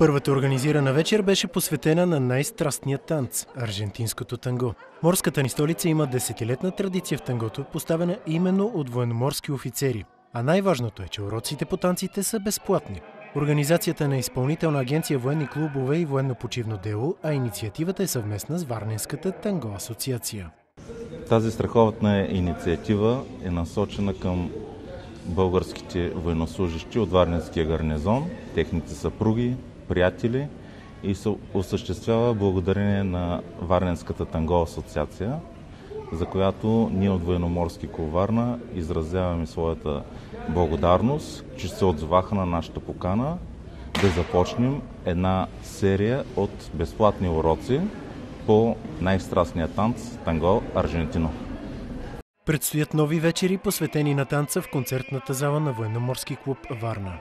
Първата организирана вечер беше посветена на най-страстния танц – аржентинското танго. Морската ни столица има десетилетна традиция в тангото, поставена именно от военноморски офицери. А най-важното е, че уроците по танците са безплатни. Организацията на изпълнителна агенция военни клубове и военно-почивно дело, а инициативата е съвместна с Варненската танго асоциация. Тази страховатна инициатива е насочена към българските военнослужащи от Варненския гарнизон, техните съпруги, приятели и се осъществява благодарение на Варненската танго асоциация, за която ние от Военноморски Коварна изразяваме своята благодарност, че се отзваха на нашата покана да започнем една серия от безплатни уроци по най-страстния танц танго Аржентино. Предстоят нови вечери, посветени на танца в концертната зала на Военноморски клуб Варна.